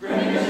Bring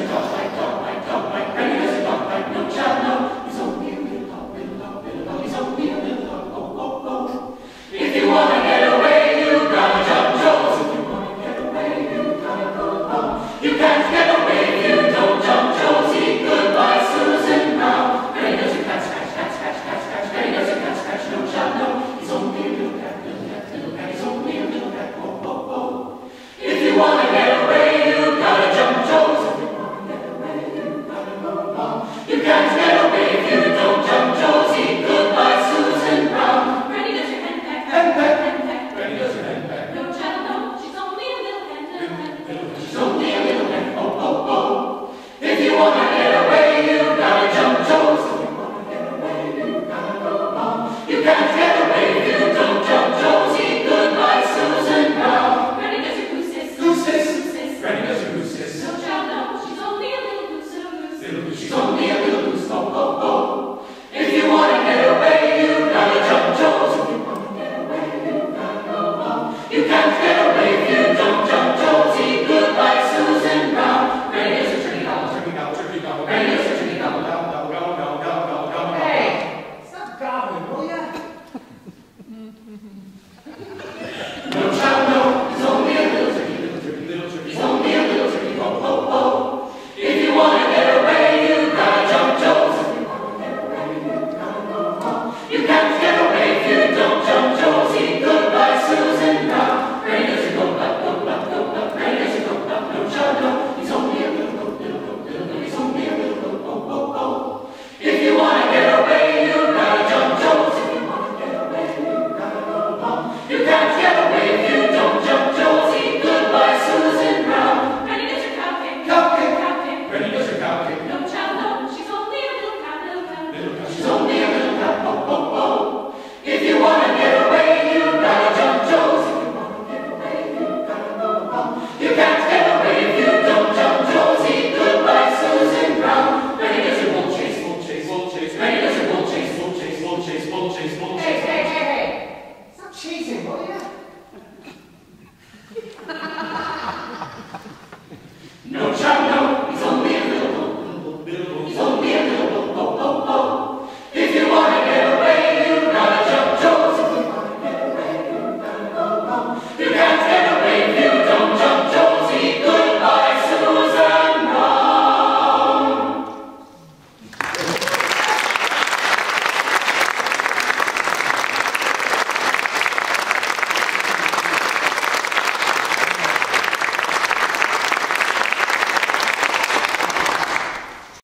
Jezus, żołnierz Jezus, hop, hop, hop.